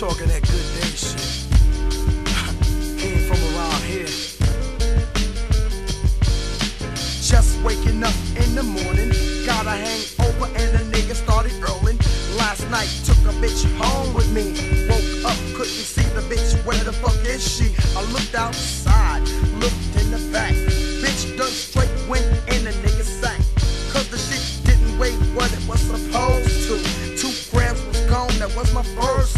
talking that good day shit. ain't from around here. Just waking up in the morning, got a hangover and the nigga started rolling. Last night took a bitch home with me. Woke up, couldn't see the bitch. Where the fuck is she? I looked outside, looked in the back. Bitch done straight went in the nigga sack. Cause the shit didn't weigh what it was supposed to. Two grams was gone, that was my first.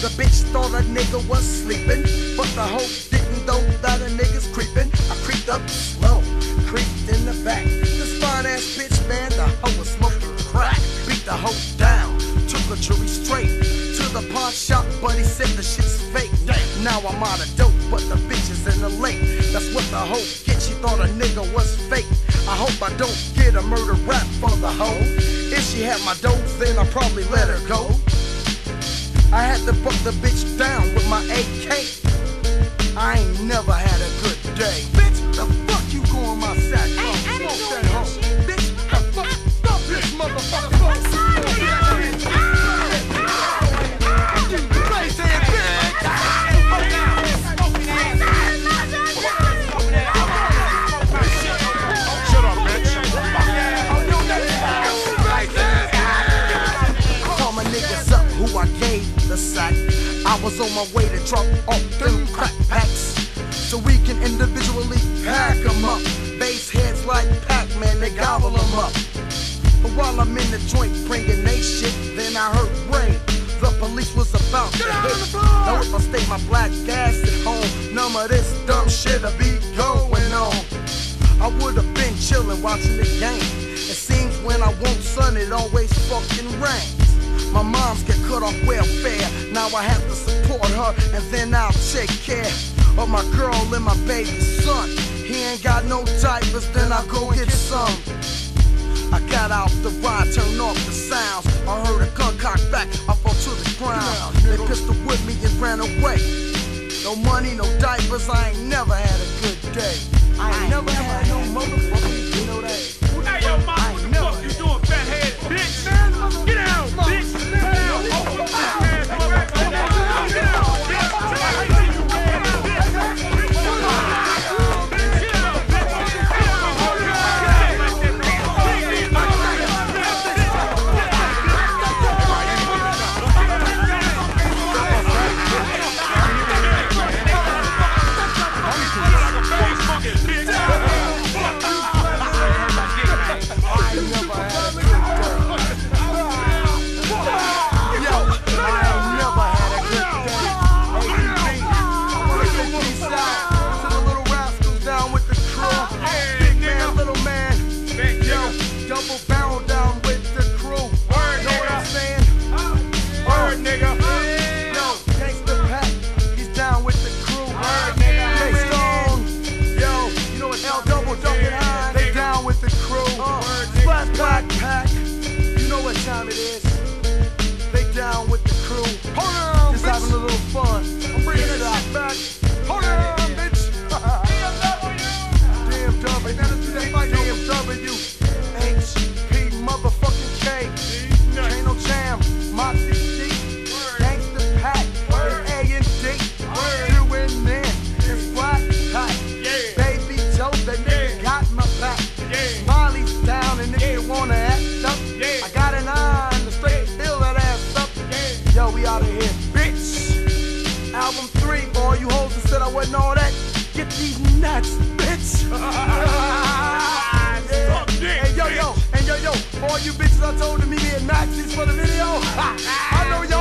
The bitch thought a nigga was sleeping, but the hoe didn't know that a nigga's creeping. I creeped up slow, creeped in the back. This fine ass bitch, man, the hoe was smoking crack. Beat the hoe down, took her jewelry straight to the pawn shop, but he said the shit's fake. Now I'm out of dope, but the bitch is in the lake. That's what the hoe get. She thought a nigga was fake. I hope I don't get a murder rap for the hoe. If she had my dope, then I probably let her go. I had to buck the bitch down with my AK. I ain't never had a good day. Bitch, the fuck you going my sack? Hey, was on my way to drop off them crack packs. So we can individually pack 'em up. Base heads like Pac-Man, they gobble 'em up. But while I'm in the joint bringing they shit, then I heard rain. The police was about to hit. Now if I stay my black ass at home, none of this dumb shit'll be going on. I would've been chillin' watching the game. It seems when I want sun, it always fucking rains. My moms get cut off welfare. Now I have to support her, and then I'll take care of my girl and my baby son. He ain't got no diapers, then I'll go get some. I got out the ride, turned off the sounds. I heard a gun cock back, I fall to the ground. They pistol with me and ran away. No money, no diapers, I ain't never had DMW, DMW, HP, motherfucking K. Ain't no jam, D, Gangsta Pack, and A and D, doing in, it's Black Pack, Yeah. Baby Joe, that nigga got my back. Smiley's down, and if you wanna act up, I got an eye on the straight, fill that ass up. Yo, we out of here, bitch. Album three, all you hoes that said I wasn't all that. Get these nuts, bitch. Hey, yo, yo, and yo, yo, all you bitches I told to meet me at Maxis for the video. I know y'all.